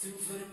to the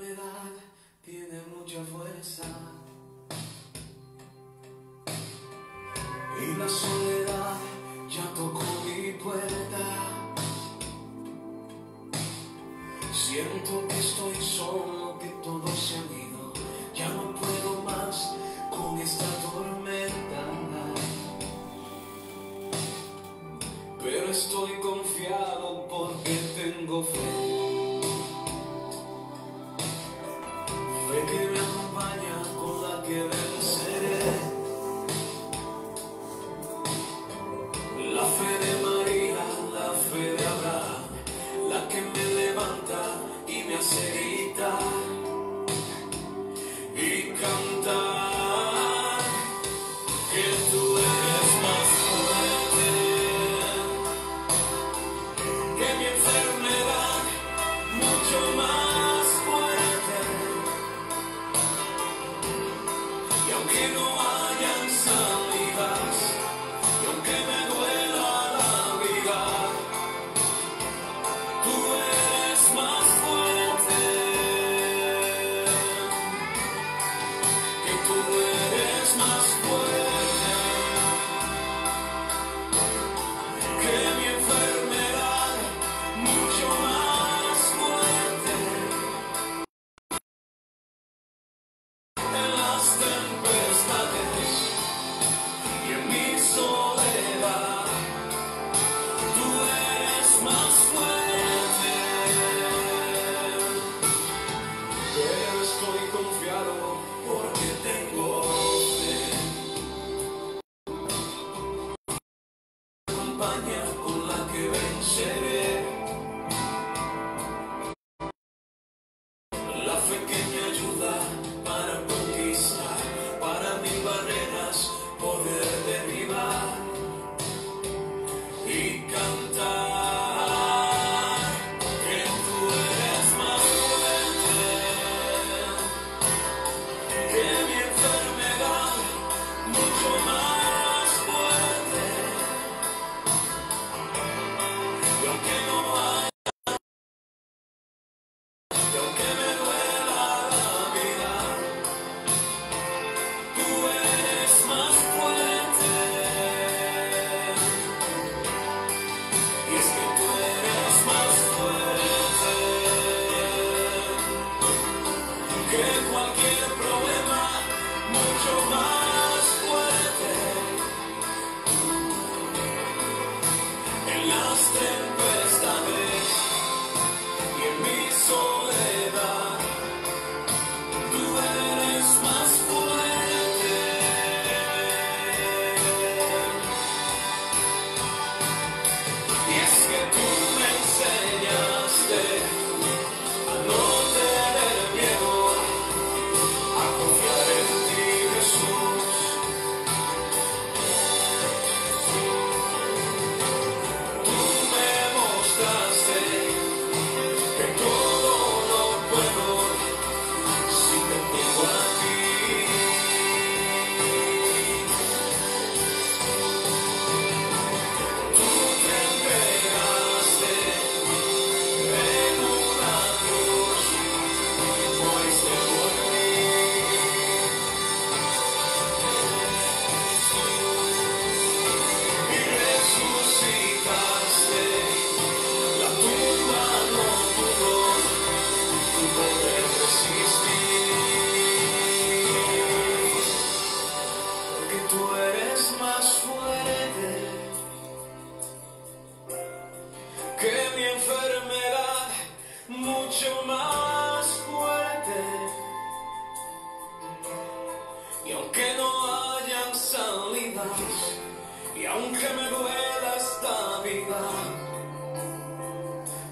que me duela esta vida,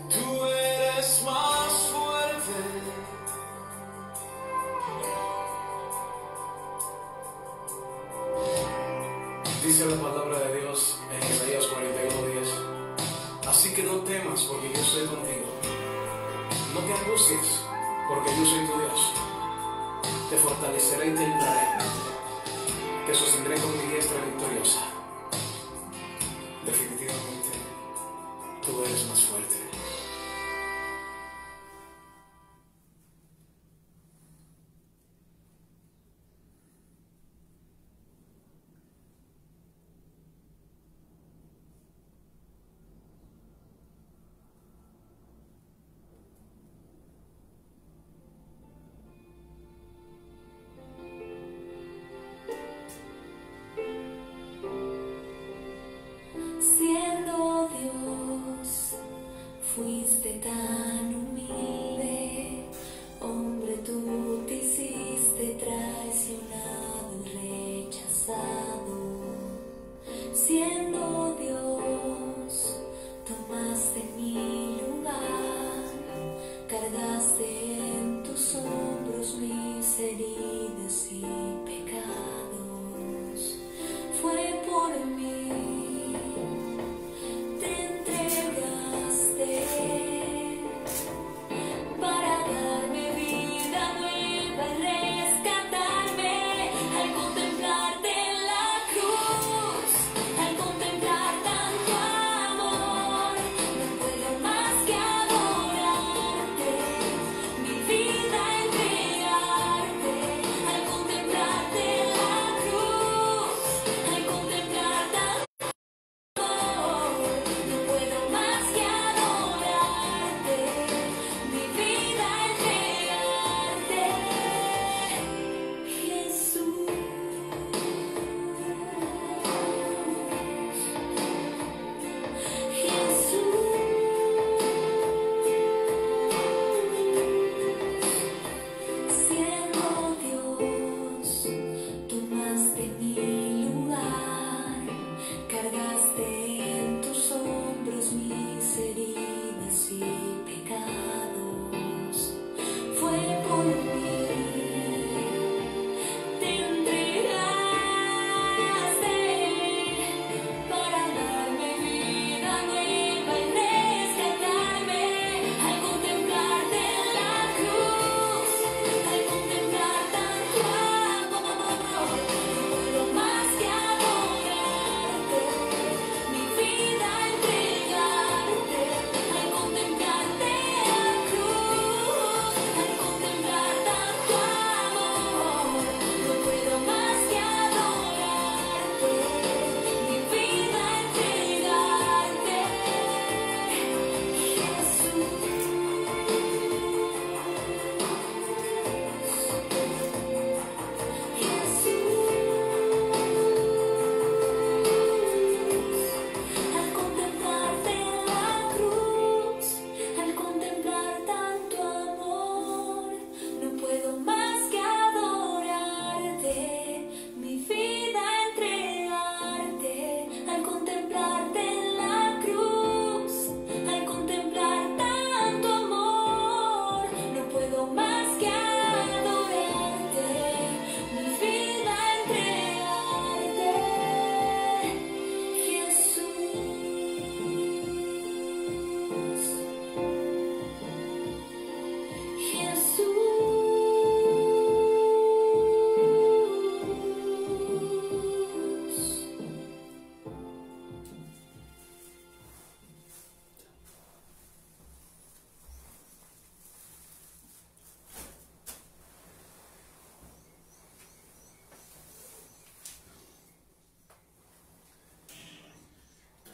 tú eres más fuerte. Dice la palabra de Dios en Isaías 41:10. Así que no temas porque yo estoy contigo. No te angusties porque yo soy tu Dios. Te fortaleceré y te ayudaré. Te sostendré con mi diestra victoriosa.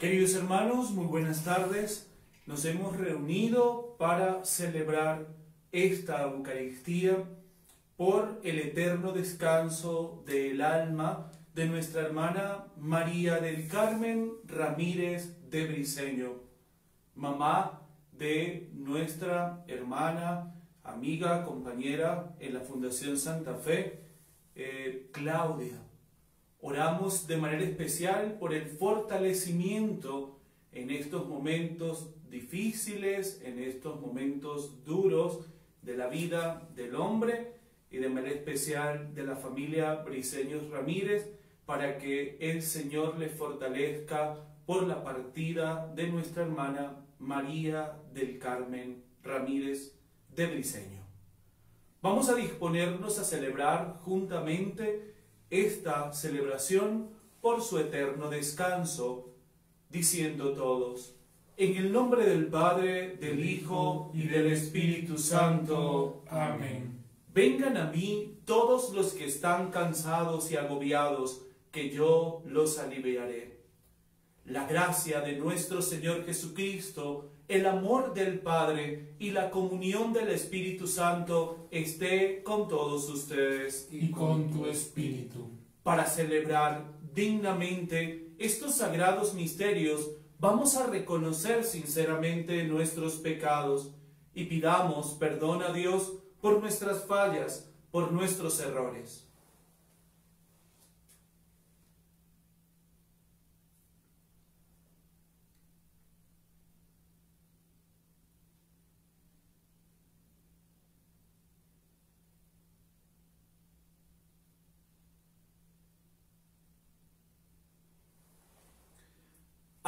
Queridos hermanos, muy buenas tardes. Nos hemos reunido para celebrar esta Eucaristía por el eterno descanso del alma de nuestra hermana María del Carmen Ramírez de Briceño, mamá de nuestra hermana, amiga, compañera en la Fundación Santa Fe, eh, Claudia. Oramos de manera especial por el fortalecimiento en estos momentos difíciles, en estos momentos duros de la vida del hombre y de manera especial de la familia Briceños Ramírez, para que el Señor les fortalezca por la partida de nuestra hermana María del Carmen Ramírez de Briceño. Vamos a disponernos a celebrar juntamente esta celebración por su eterno descanso, diciendo todos, en el nombre del Padre, del Hijo y del Espíritu Santo. Amén. Vengan a mí todos los que están cansados y agobiados, que yo los aliviaré. La gracia de nuestro Señor Jesucristo, el amor del Padre y la comunión del Espíritu Santo esté con todos ustedes. Y con tu Espíritu. Para celebrar dignamente estos sagrados misterios, vamos a reconocer sinceramente nuestros pecados y pidamos perdón a Dios por nuestras fallas, por nuestros errores.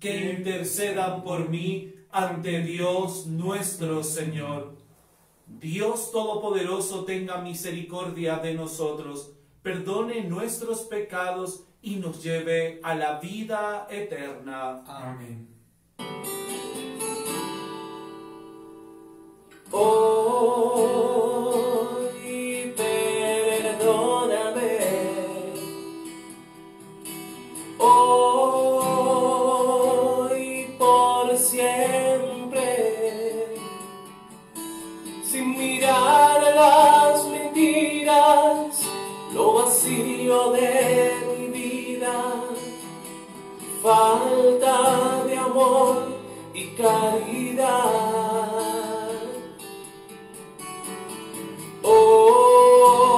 que intercedan por mí ante Dios nuestro Señor. Dios Todopoderoso tenga misericordia de nosotros perdone nuestros pecados y nos lleve a la vida eterna. Amén. Hoy vacío de mi vida. Falta de amor y caridad. Hoy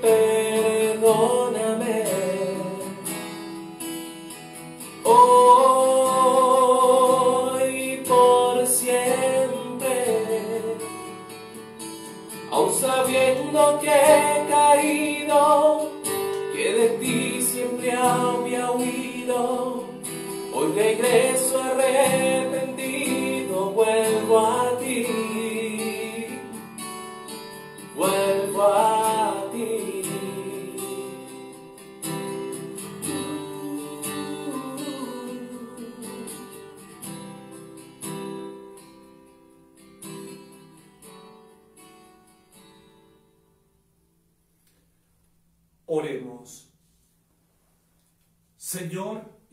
perdóname. Hoy por siempre. Aun sabiendo que que de ti siempre había huido. Hoy regreso arrepentido,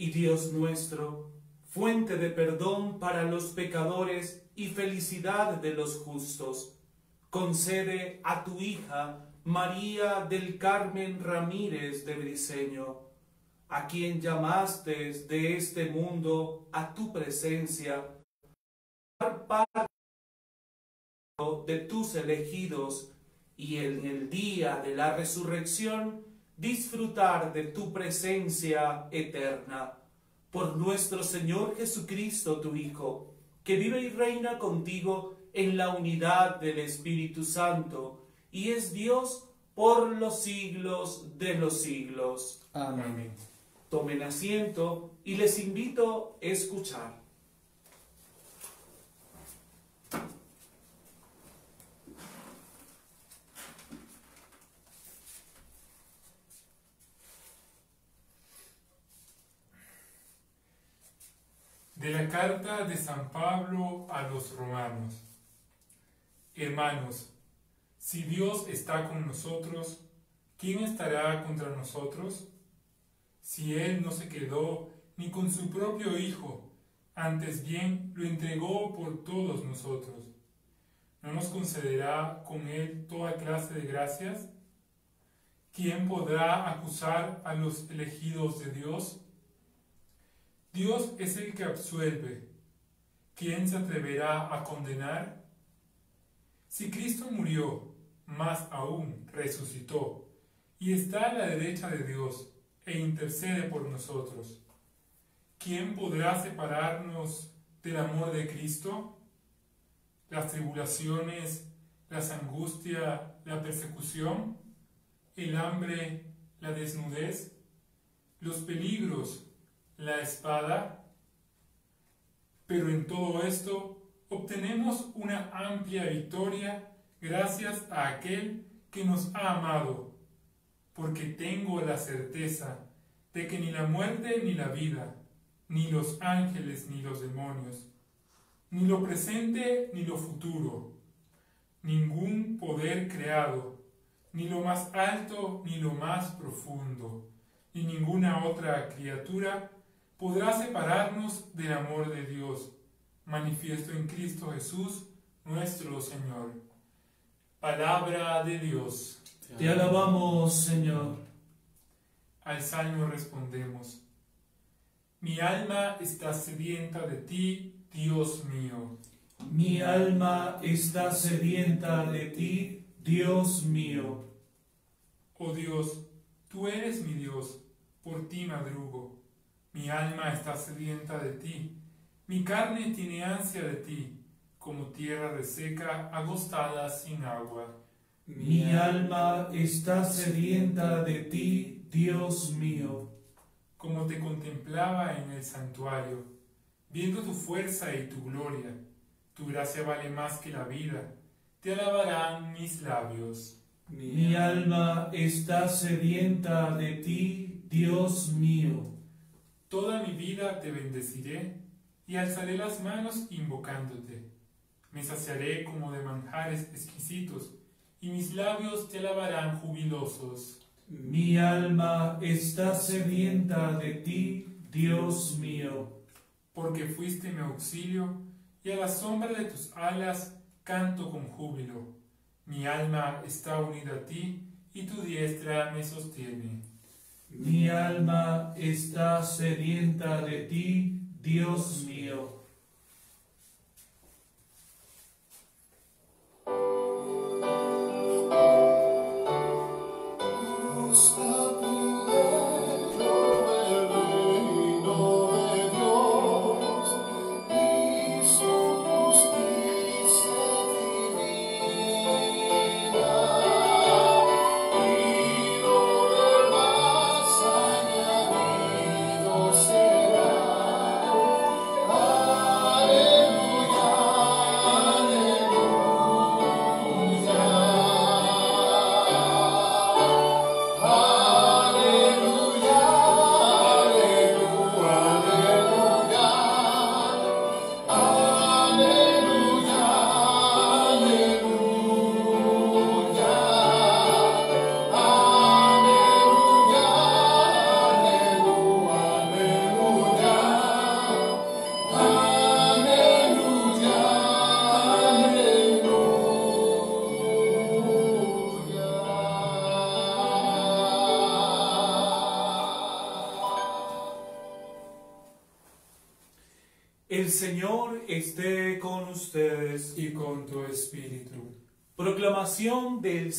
Dios nuestro, fuente de perdón para los pecadores y felicidad de los justos, concede a tu hija María del Carmen Ramírez de Briceño, a quien llamaste de este mundo a tu presencia, parte de tus elegidos y en el día de la resurrección disfrutar de tu presencia eterna. Por nuestro Señor Jesucristo, tu Hijo, que vive y reina contigo en la unidad del Espíritu Santo, y es Dios por los siglos de los siglos. Amén. Tomen asiento y les invito a escuchar. De la carta de San Pablo a los romanos. Hermanos, si Dios está con nosotros, ¿quién estará contra nosotros? Si Él no se quedó ni con su propio Hijo, antes bien lo entregó por todos nosotros, ¿no nos concederá con Él toda clase de gracias? ¿Quién podrá acusar a los elegidos de Dios? Dios es el que absuelve. ¿Quién se atreverá a condenar? Si Cristo murió, más aún resucitó, y está a la derecha de Dios, e intercede por nosotros, ¿quién podrá separarnos del amor de Cristo? Las tribulaciones, las angustias, la persecución, el hambre, la desnudez, los peligros, la espada, pero en todo esto obtenemos una amplia victoria gracias a aquel que nos ha amado, porque tengo la certeza de que ni la muerte ni la vida, ni los ángeles ni los demonios, ni lo presente ni lo futuro, ningún poder creado, ni lo más alto ni lo más profundo, ni ninguna otra criatura podrá separarnos del amor de Dios, manifiesto en Cristo Jesús, nuestro Señor. Palabra de Dios. Te alabamos, Señor. Al salmo respondemos. Mi alma está sedienta de ti, Dios mío. Mi alma está sedienta de ti, Dios mío. Oh Dios, tú eres mi Dios, por ti madrugo. Mi alma está sedienta de ti, mi carne tiene ansia de ti, como tierra reseca agostada sin agua. Mi alma está sedienta de ti, Dios mío. Como te contemplaba en el santuario, viendo tu fuerza y tu gloria, tu gracia vale más que la vida, te alabarán mis labios. Mi alma está sedienta de ti, Dios mío. Toda mi vida te bendeciré y alzaré las manos invocándote. Me saciaré como de manjares exquisitos y mis labios te alabarán jubilosos. Mi alma está sedienta de ti, Dios mío. Porque fuiste mi auxilio y a la sombra de tus alas canto con júbilo. Mi alma está unida a ti y tu diestra me sostiene. Mi alma está sedienta de ti, Dios mío.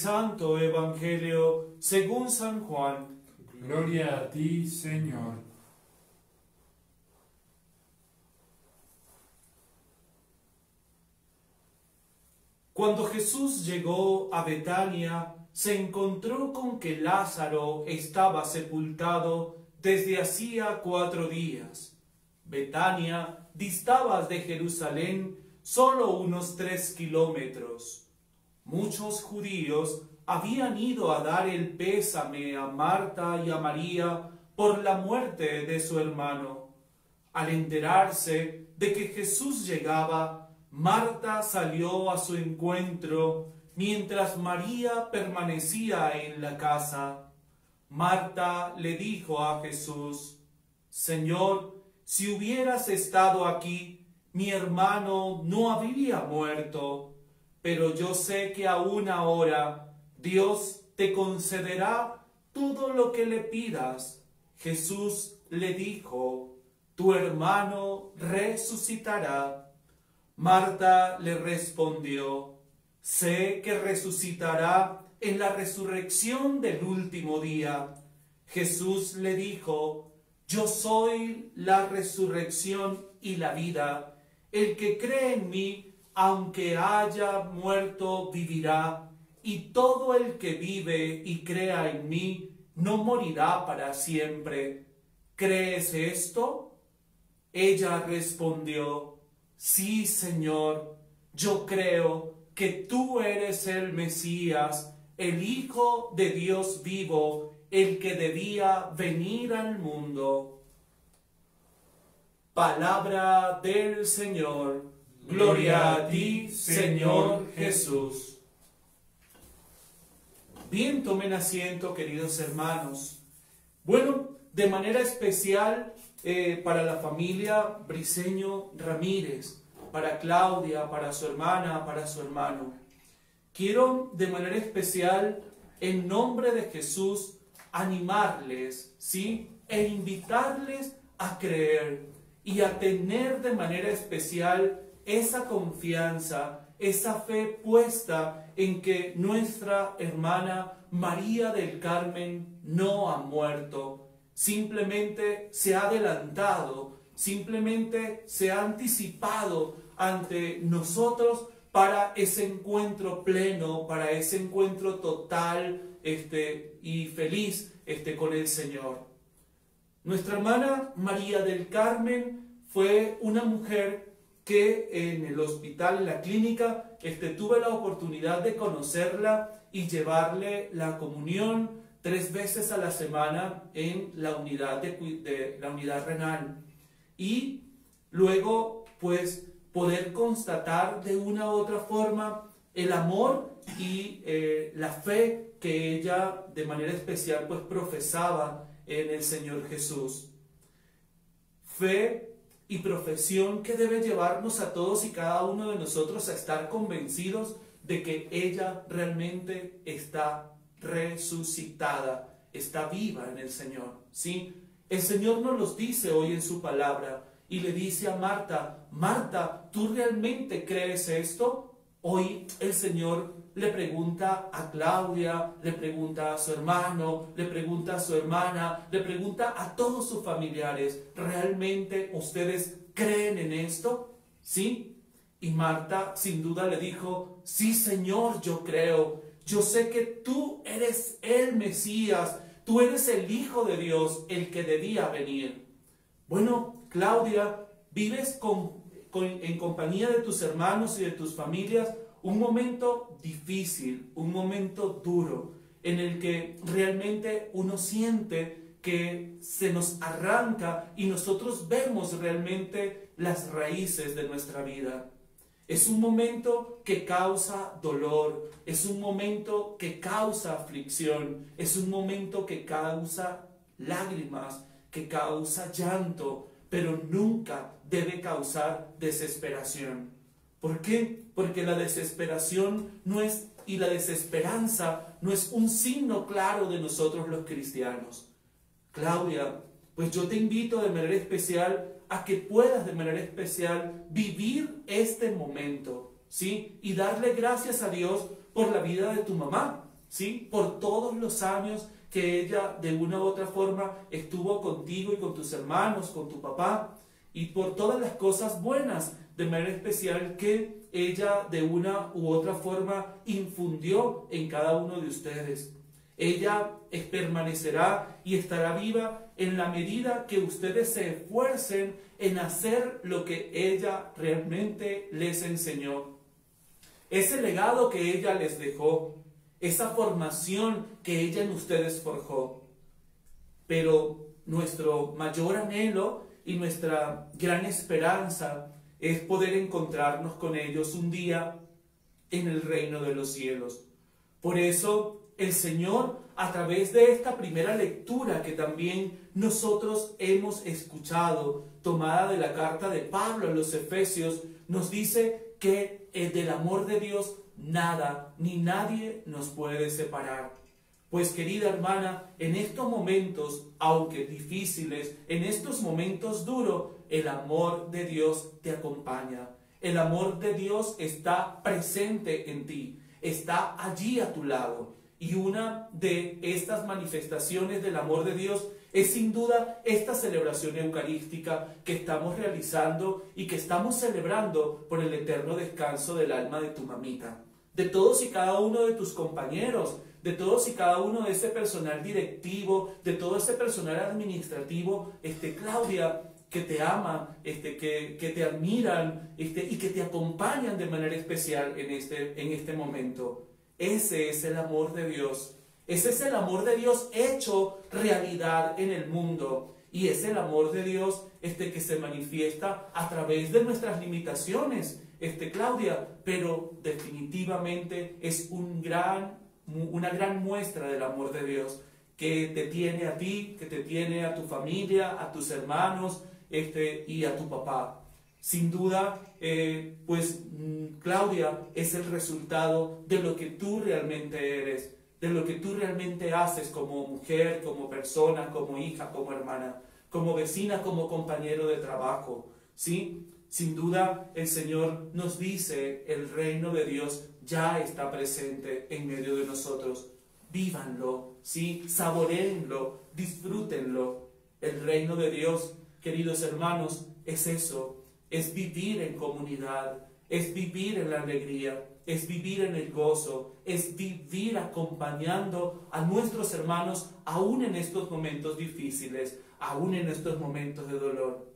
Santo Evangelio según San Juan. Gloria a ti, Señor. Cuando Jesús llegó a Betania, se encontró con que Lázaro estaba sepultado desde hacía cuatro días. Betania distaba de Jerusalén solo unos tres kilómetros. Muchos judíos habían ido a dar el pésame a Marta y a María por la muerte de su hermano. Al enterarse de que Jesús llegaba, Marta salió a su encuentro mientras María permanecía en la casa. Marta le dijo a Jesús, Señor, si hubieras estado aquí, mi hermano no habría muerto, pero yo sé que aún ahora Dios te concederá todo lo que le pidas. Jesús le dijo, tu hermano resucitará. Marta le respondió, sé que resucitará en la resurrección del último día. Jesús le dijo, yo soy la resurrección y la vida. El que cree en mí, aunque haya muerto, vivirá. Y todo el que vive y crea en mí, no morirá para siempre. ¿Crees esto? Ella respondió, Sí, Señor, yo creo que tú eres el Mesías, el Hijo de Dios vivo, el que debía venir al mundo. Palabra del Señor. Gloria a ti, Señor Jesús. Bien, tomen asiento, queridos hermanos. Bueno, de manera especial eh, para la familia Briseño Ramírez, para Claudia, para su hermana, para su hermano. Quiero de manera especial, en nombre de Jesús, animarles, ¿sí? E invitarles a creer y a tener de manera especial esa confianza, esa fe puesta en que nuestra hermana María del Carmen no ha muerto, simplemente se ha adelantado, simplemente se ha anticipado ante nosotros para ese encuentro pleno, para ese encuentro total este, y feliz este, con el Señor. Nuestra hermana María del Carmen fue una mujer que en el hospital, en la clínica, este, tuve la oportunidad de conocerla y llevarle la comunión tres veces a la semana en la unidad, de, la unidad renal. Y luego, pues, poder constatar de una u otra forma el amor y eh, la fe que ella de manera especial pues profesaba en el Señor Jesús. Fe y profesión que debe llevarnos a todos y cada uno de nosotros a estar convencidos de que ella realmente está resucitada, está viva en el Señor. ¿sí? El Señor nos los dice hoy en su palabra y le dice a Marta, Marta, ¿tú realmente crees esto? Hoy el Señor le pregunta a Claudia, le pregunta a su hermano, le pregunta a su hermana, le pregunta a todos sus familiares, ¿realmente ustedes creen en esto? ¿Sí? Y Marta sin duda le dijo, sí Señor, yo creo, yo sé que tú eres el Mesías, tú eres el Hijo de Dios, el que debía venir. Bueno, Claudia, vives en compañía de tus hermanos y de tus familias un momento difícil, un momento duro, en el que realmente uno siente que se nos arranca y nosotros vemos realmente las raíces de nuestra vida. Es un momento que causa dolor, es un momento que causa aflicción, es un momento que causa lágrimas, que causa llanto, pero nunca debe causar desesperación. ¿Por qué? Porque la desesperación no es y la desesperanza no es un signo claro de nosotros los cristianos. Claudia, pues yo te invito de manera especial a que puedas de manera especial vivir este momento, ¿sí? Y darle gracias a Dios por la vida de tu mamá, ¿sí? Por todos los años que ella de una u otra forma estuvo contigo y con tus hermanos, con tu papá, y por todas las cosas buenas de manera especial que ella de una u otra forma infundió en cada uno de ustedes. Ella permanecerá y estará viva en la medida que ustedes se esfuercen en hacer lo que ella realmente les enseñó. Ese legado que ella les dejó, esa formación que ella en ustedes forjó. Pero nuestro mayor anhelo y nuestra gran esperanza es poder encontrarnos con ellos un día en el reino de los cielos. Por eso el Señor, a través de esta primera lectura que también nosotros hemos escuchado, tomada de la carta de Pablo a los Efesios, nos dice que del amor de Dios nada ni nadie nos puede separar. Pues querida hermana, en estos momentos, aunque difíciles, en estos momentos duros, el amor de Dios te acompaña. El amor de Dios está presente en ti, está allí a tu lado. Y una de estas manifestaciones del amor de Dios es sin duda esta celebración eucarística que estamos realizando y que estamos celebrando por el eterno descanso del alma de tu mamita, de todos y cada uno de tus compañeros, de todos y cada uno de ese personal directivo, de todo ese personal administrativo, este Claudia, que te ama, este, que, que te admiran este, y que te acompañan de manera especial en este, en este momento. Ese es el amor de Dios. Ese es el amor de Dios hecho realidad en el mundo. Y es el amor de Dios este, que se manifiesta a través de nuestras limitaciones, este, Claudia, pero definitivamente es un gran una gran muestra del amor de Dios que te tiene a ti, que te tiene a tu familia, a tus hermanos este, y a tu papá. Sin duda, eh, pues mm, Claudia es el resultado de lo que tú realmente eres, de lo que tú realmente haces como mujer, como persona, como hija, como hermana. como vecina, como compañero de trabajo. ¿Sí? Sin duda, el Señor nos dice, el reino de Dios ya está presente en medio de nosotros. Vívanlo, ¿sí? Saboreenlo, disfrútenlo. El reino de Dios, queridos hermanos, es eso, es vivir en comunidad, es vivir en la alegría, es vivir en el gozo, es vivir acompañando a nuestros hermanos aún en estos momentos difíciles, aún en estos momentos de dolor.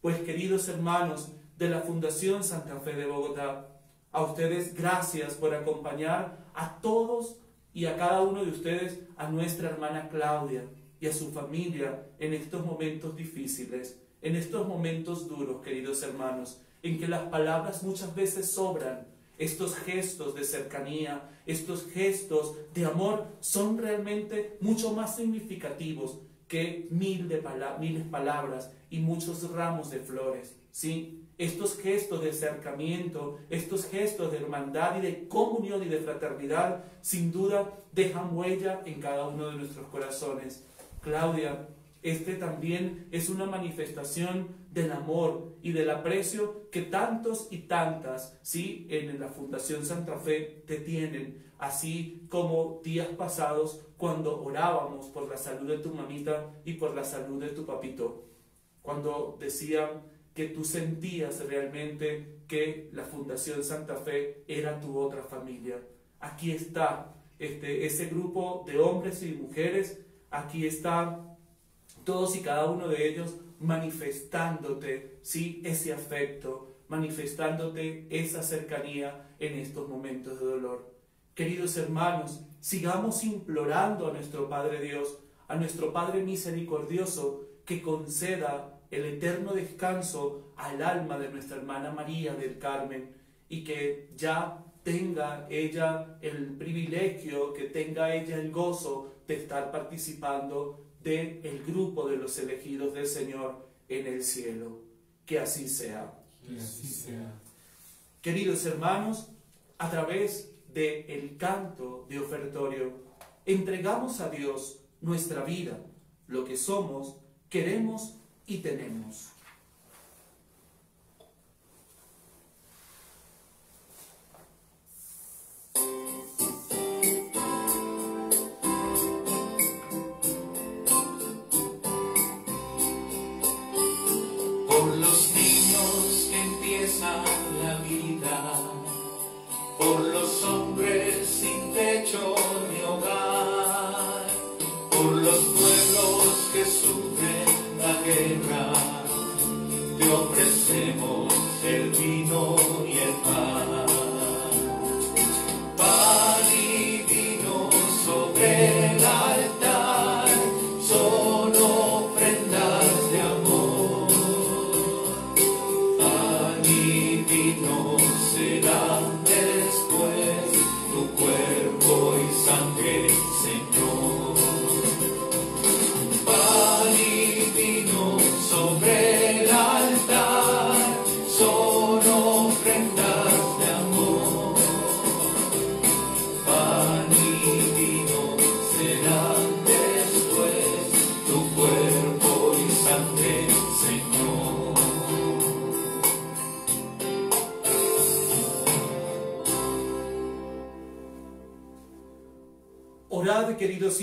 Pues queridos hermanos de la Fundación Santa Fe de Bogotá, a ustedes gracias por acompañar a todos y a cada uno de ustedes, a nuestra hermana Claudia y a su familia en estos momentos difíciles, en estos momentos duros, queridos hermanos, en que las palabras muchas veces sobran, estos gestos de cercanía, estos gestos de amor son realmente mucho más significativos que mil de miles palabras y muchos ramos de flores. ¿sí? Estos gestos de acercamiento, estos gestos de hermandad y de comunión y de fraternidad, sin duda dejan huella en cada uno de nuestros corazones. Claudia, este también es una manifestación del amor y del aprecio que tantos y tantas, sí, en la Fundación Santa Fe te tienen, así como días pasados cuando orábamos por la salud de tu mamita y por la salud de tu papito, cuando decían que tú sentías realmente que la Fundación Santa Fe era tu otra familia. Aquí está este, ese grupo de hombres y mujeres, aquí está todos y cada uno de ellos manifestándote, sí, ese afecto, manifestándote esa cercanía en estos momentos de dolor. Queridos hermanos, sigamos implorando a nuestro Padre Dios, a nuestro Padre misericordioso, que conceda el eterno descanso al alma de nuestra hermana María del Carmen y que ya tenga ella el privilegio, que tenga ella el gozo de estar participando del el grupo de los elegidos del Señor en el cielo. Que así sea. Que así sea. Queridos hermanos, a través del el canto de ofertorio, entregamos a Dios nuestra vida, lo que somos, queremos y tenemos.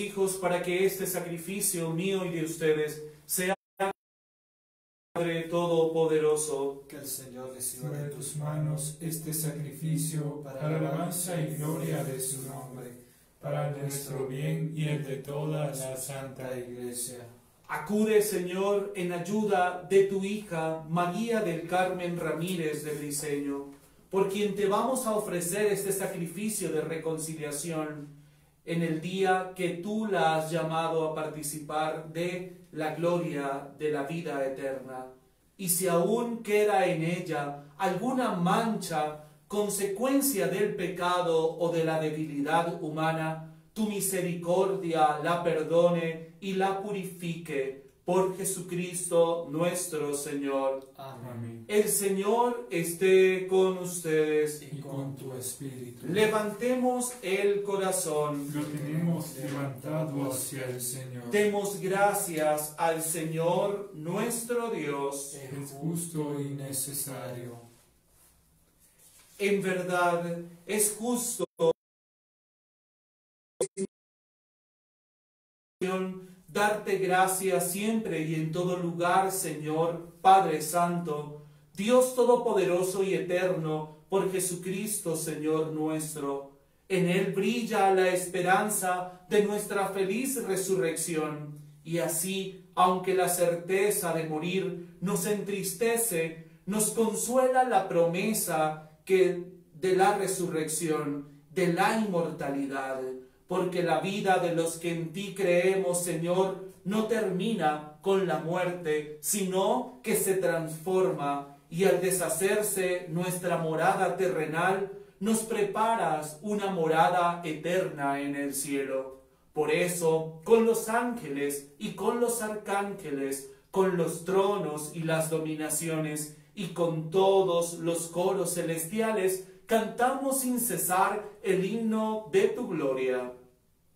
Hijos, para que este sacrificio mío y de ustedes sea Padre Todopoderoso. Que el Señor reciba de tus manos este sacrificio para la alabanza y gloria de su nombre, para nuestro bien y el de toda la Santa Iglesia. Acude, Señor, en ayuda de tu hija María del Carmen Ramírez del Diseño, por quien te vamos a ofrecer este sacrificio de reconciliación en el día que tú la has llamado a participar de la gloria de la vida eterna. Y si aún queda en ella alguna mancha, consecuencia del pecado o de la debilidad humana, tu misericordia la perdone y la purifique por Jesucristo nuestro Señor. Amén. El Señor esté con ustedes. Y con tu espíritu. Levantemos el corazón. Lo tenemos levantado hacia el Señor. Demos gracias al Señor nuestro Dios. Es justo y necesario. En verdad es justo darte gracias siempre y en todo lugar, Señor, Padre Santo, Dios Todopoderoso y Eterno, por Jesucristo, Señor nuestro. En Él brilla la esperanza de nuestra feliz resurrección, y así, aunque la certeza de morir nos entristece, nos consuela la promesa que de la resurrección, de la inmortalidad porque la vida de los que en ti creemos, Señor, no termina con la muerte, sino que se transforma y al deshacerse nuestra morada terrenal, nos preparas una morada eterna en el cielo. Por eso, con los ángeles y con los arcángeles, con los tronos y las dominaciones, y con todos los coros celestiales, cantamos sin cesar el himno de tu gloria.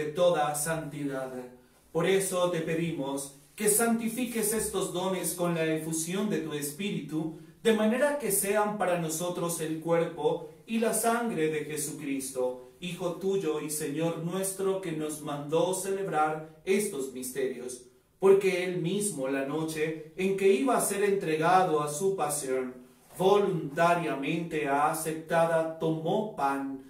de toda santidad. Por eso te pedimos que santifiques estos dones con la efusión de tu Espíritu, de manera que sean para nosotros el cuerpo y la sangre de Jesucristo, Hijo tuyo y Señor nuestro, que nos mandó celebrar estos misterios. Porque él mismo la noche en que iba a ser entregado a su pasión, voluntariamente aceptada, tomó pan,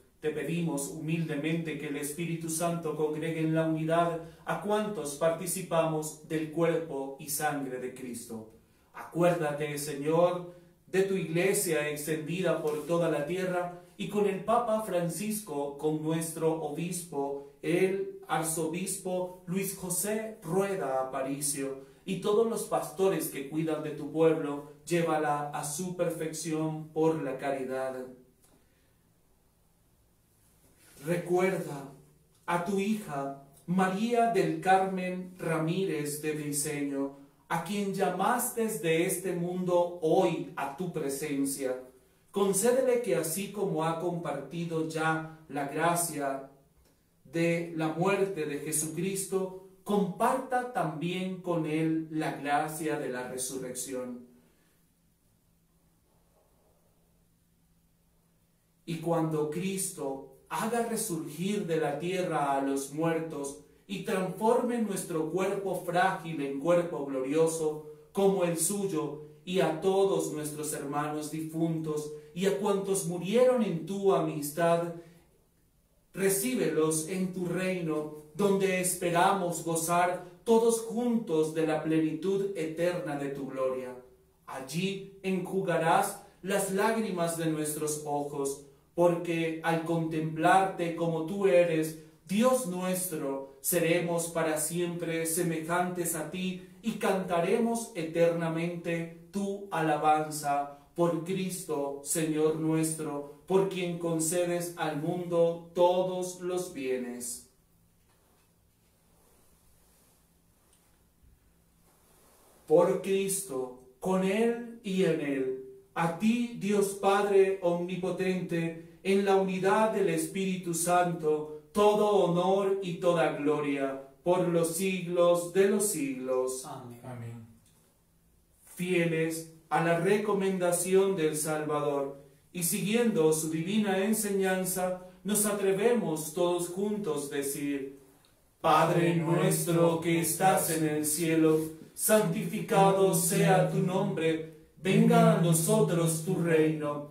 Te pedimos humildemente que el Espíritu Santo congregue en la unidad a cuantos participamos del cuerpo y sangre de Cristo. Acuérdate, Señor, de tu iglesia extendida por toda la tierra y con el Papa Francisco, con nuestro obispo, el arzobispo Luis José Rueda Aparicio, y todos los pastores que cuidan de tu pueblo, llévala a su perfección por la caridad. Recuerda a tu hija María del Carmen Ramírez de Briceño, a quien llamaste de este mundo hoy a tu presencia. Concédele que así como ha compartido ya la gracia de la muerte de Jesucristo, comparta también con él la gracia de la resurrección. Y cuando Cristo haga resurgir de la tierra a los muertos y transforme nuestro cuerpo frágil en cuerpo glorioso como el suyo, y a todos nuestros hermanos difuntos y a cuantos murieron en tu amistad, recíbelos en tu reino, donde esperamos gozar todos juntos de la plenitud eterna de tu gloria. Allí enjugarás las lágrimas de nuestros ojos, porque al contemplarte como tú eres, Dios nuestro, seremos para siempre semejantes a ti y cantaremos eternamente tu alabanza por Cristo, Señor nuestro, por quien concedes al mundo todos los bienes. Por Cristo, con Él y en Él, a ti, Dios Padre Omnipotente, en la unidad del Espíritu Santo, todo honor y toda gloria por los siglos de los siglos. Amén. Amén. Fieles a la recomendación del Salvador y siguiendo su divina enseñanza, nos atrevemos todos juntos decir, Padre nuestro que estás en el cielo, santificado sea tu nombre, venga a nosotros tu reino,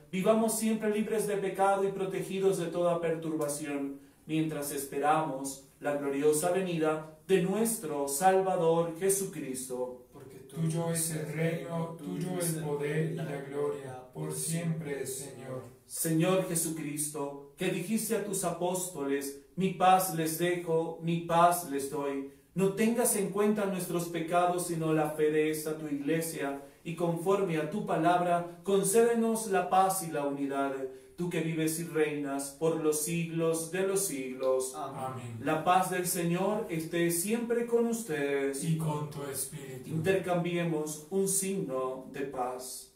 vivamos siempre libres de pecado y protegidos de toda perturbación mientras esperamos la gloriosa venida de nuestro Salvador Jesucristo. Porque Tuyo es el reino, tuyo el poder y la gloria, por siempre, Señor. Señor Jesucristo, que dijiste a tus apóstoles, mi paz les dejo, mi paz les doy. No tengas en cuenta nuestros pecados, sino la fe de esta tu iglesia, y conforme a tu palabra, concédenos la paz y la unidad tú que vives y reinas por los siglos de los siglos. Amén. La paz del Señor esté siempre con ustedes. Y con tu espíritu. Intercambiemos un signo de paz.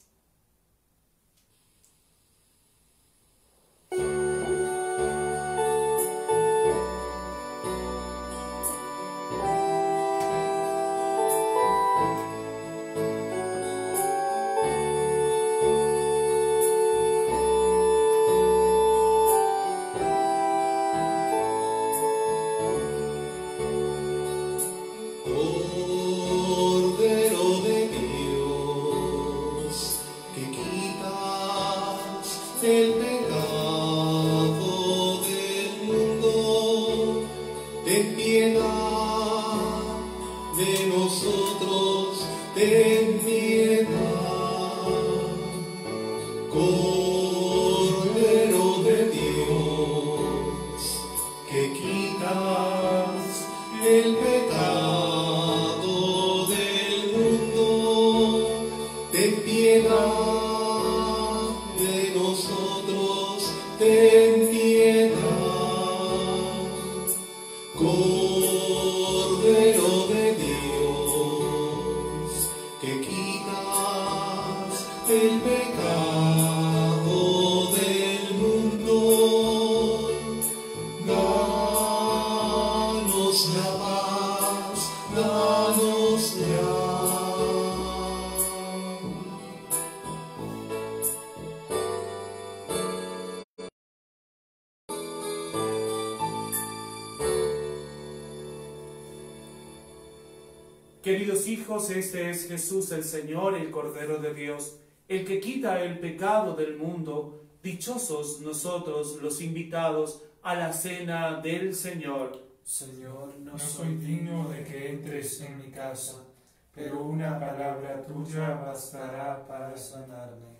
hijos, este es Jesús el Señor, el Cordero de Dios, el que quita el pecado del mundo. Dichosos nosotros los invitados a la cena del Señor. Señor, no soy digno de que entres en mi casa, pero una palabra tuya bastará para sanarme.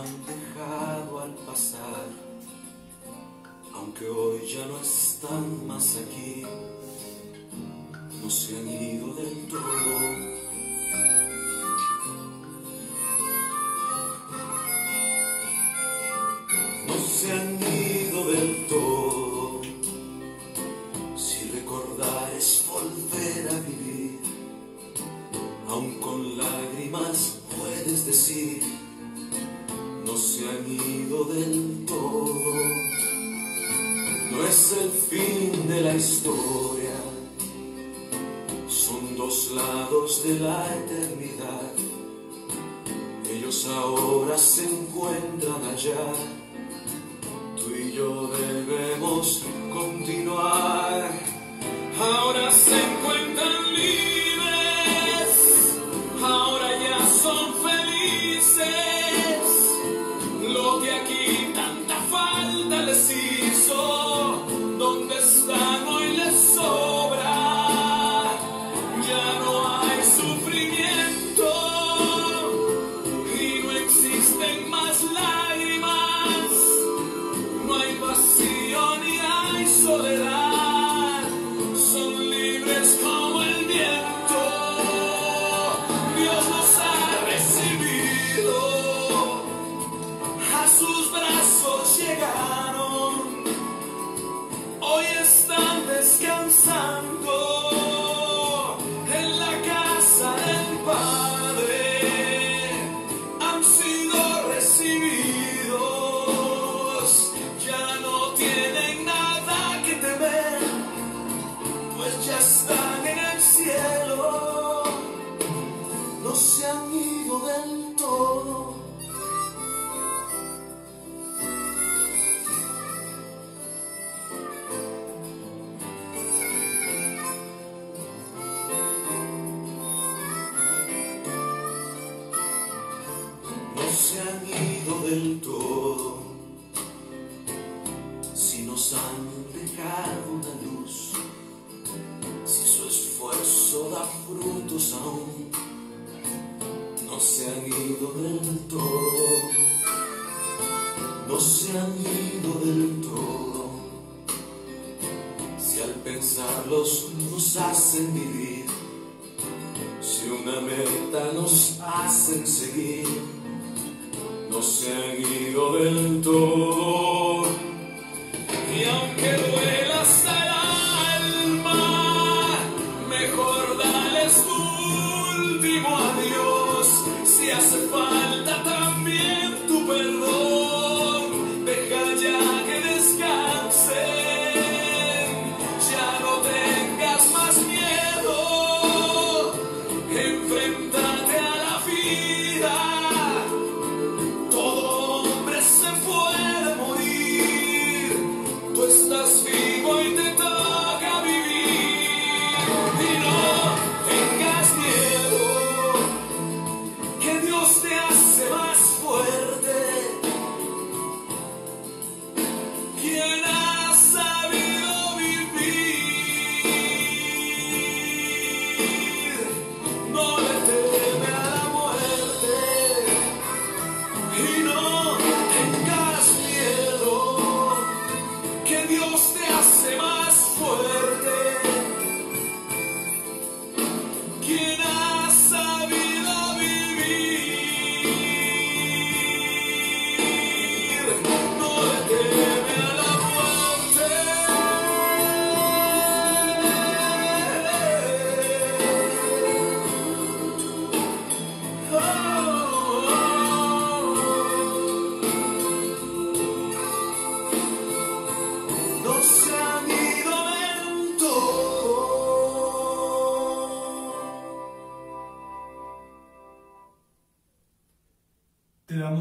han dejado al pasar, aunque hoy ya no están más aquí, no se han ido del todo. No se han ido.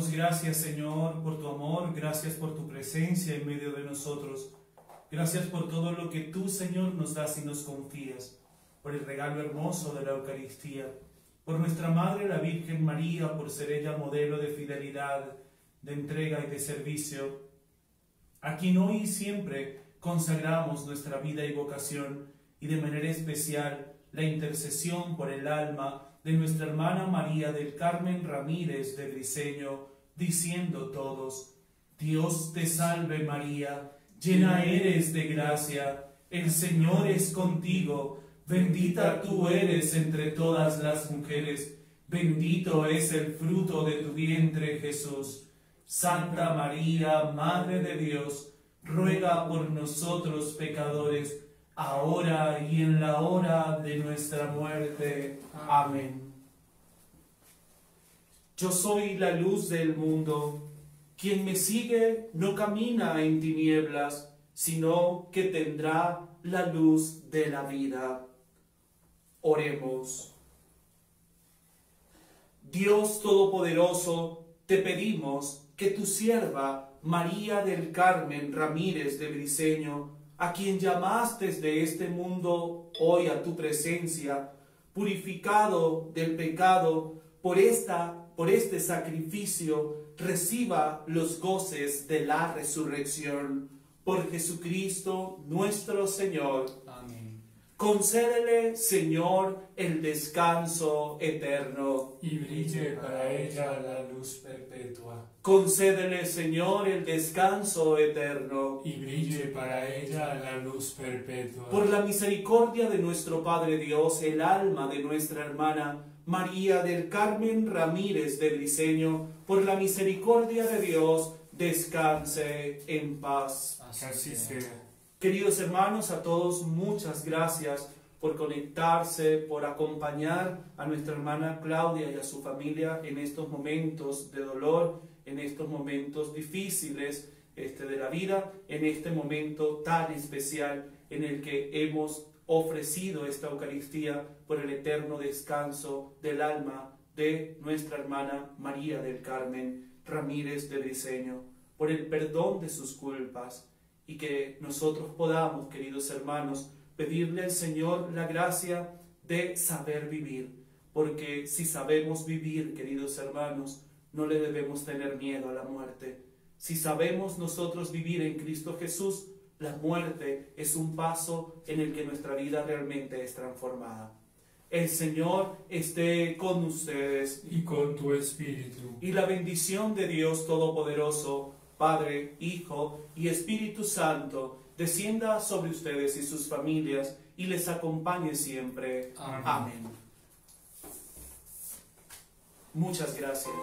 Gracias, Señor, por tu amor, gracias por tu presencia en medio de nosotros. Gracias por todo lo que tú, Señor, nos das y nos confías, por el regalo hermoso de la Eucaristía, por nuestra Madre, la Virgen María, por ser ella modelo de fidelidad, de entrega y de servicio, a quien hoy y siempre consagramos nuestra vida y vocación, y de manera especial la intercesión por el alma de nuestra hermana María del Carmen Ramírez de Briseño, diciendo todos, Dios te salve María, llena eres de gracia, el Señor es contigo, bendita tú eres entre todas las mujeres, bendito es el fruto de tu vientre Jesús. Santa María, Madre de Dios, ruega por nosotros pecadores, ahora y en la hora de nuestra muerte. Amén. Yo soy la luz del mundo. Quien me sigue no camina en tinieblas, sino que tendrá la luz de la vida. Oremos. Dios Todopoderoso, te pedimos que tu sierva María del Carmen Ramírez de Briseño, a quien llamaste de este mundo hoy a tu presencia, purificado del pecado por esta por este sacrificio reciba los goces de la resurrección por Jesucristo nuestro Señor. Amén. Concédele, Señor, el descanso eterno. Y brille para ella la luz perpetua. Concédele, Señor, el descanso eterno. Y brille para ella la luz perpetua. Por la misericordia de nuestro Padre Dios, el alma de nuestra hermana María del Carmen Ramírez de Briseño, por la misericordia de Dios, descanse en paz. Así sea. Queridos hermanos, a todos muchas gracias por conectarse, por acompañar a nuestra hermana Claudia y a su familia en estos momentos de dolor, en estos momentos difíciles este, de la vida, en este momento tan especial en el que hemos ofrecido esta Eucaristía por el eterno descanso del alma de nuestra hermana María del Carmen Ramírez de Briseño, por el perdón de sus culpas y que nosotros podamos, queridos hermanos, pedirle al Señor la gracia de saber vivir, porque si sabemos vivir, queridos hermanos, no le debemos tener miedo a la muerte. Si sabemos nosotros vivir en Cristo Jesús, la muerte es un paso en el que nuestra vida realmente es transformada. El Señor esté con ustedes Y con tu espíritu. y la bendición de Dios Todopoderoso, Padre, Hijo y Espíritu Santo, descienda sobre ustedes y sus familias y les acompañe siempre. Amén. Amén. Muchas gracias.